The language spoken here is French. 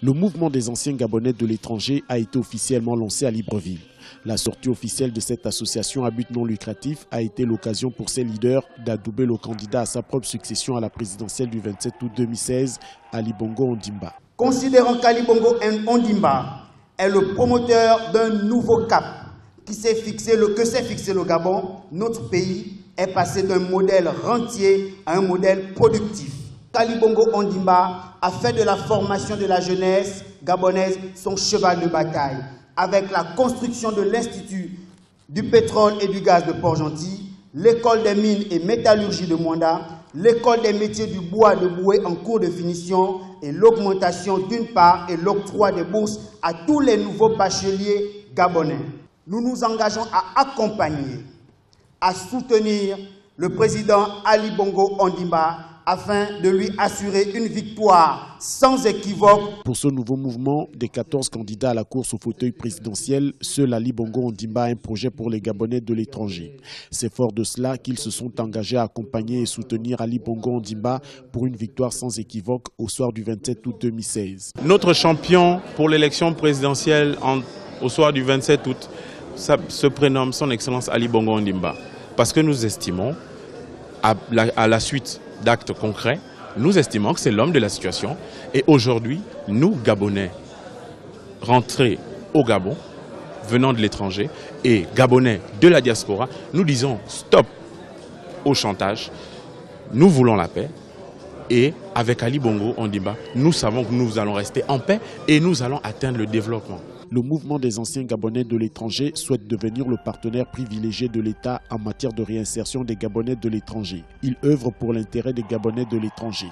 Le mouvement des anciens Gabonais de l'étranger a été officiellement lancé à Libreville. La sortie officielle de cette association à but non lucratif a été l'occasion pour ses leaders d'adouber le candidat à sa propre succession à la présidentielle du 27 août 2016, Ali Bongo Ondimba. Considérant qu'Ali Bongo Ondimba est le promoteur d'un nouveau cap qui s'est fixé le, que s'est fixé le Gabon, notre pays est passé d'un modèle rentier à un modèle productif. Kali Bongo Ondimba a fait de la formation de la jeunesse gabonaise son cheval de bataille avec la construction de l'Institut du pétrole et du gaz de Port-Gentil, l'école des mines et métallurgie de Mwanda, l'école des métiers du bois de Boué en cours de finition et l'augmentation d'une part et l'octroi des bourses à tous les nouveaux bacheliers gabonais. Nous nous engageons à accompagner, à soutenir le président Ali Bongo Ondimba afin de lui assurer une victoire sans équivoque. Pour ce nouveau mouvement des 14 candidats à la course au fauteuil présidentiel, seul Ali Bongo Ondimba a un projet pour les Gabonais de l'étranger. C'est fort de cela qu'ils se sont engagés à accompagner et soutenir Ali Bongo Ondimba pour une victoire sans équivoque au soir du 27 août 2016. Notre champion pour l'élection présidentielle au soir du 27 août se prénomme son Excellence Ali Bongo Ondimba parce que nous estimons à la suite d'actes concrets, nous estimons que c'est l'homme de la situation. Et aujourd'hui, nous, Gabonais, rentrés au Gabon, venant de l'étranger, et Gabonais de la diaspora, nous disons stop au chantage, nous voulons la paix, et avec Ali Bongo Ondimba, nous savons que nous allons rester en paix et nous allons atteindre le développement le mouvement des anciens Gabonais de l'étranger souhaite devenir le partenaire privilégié de l'État en matière de réinsertion des Gabonais de l'étranger. Il œuvre pour l'intérêt des Gabonais de l'étranger.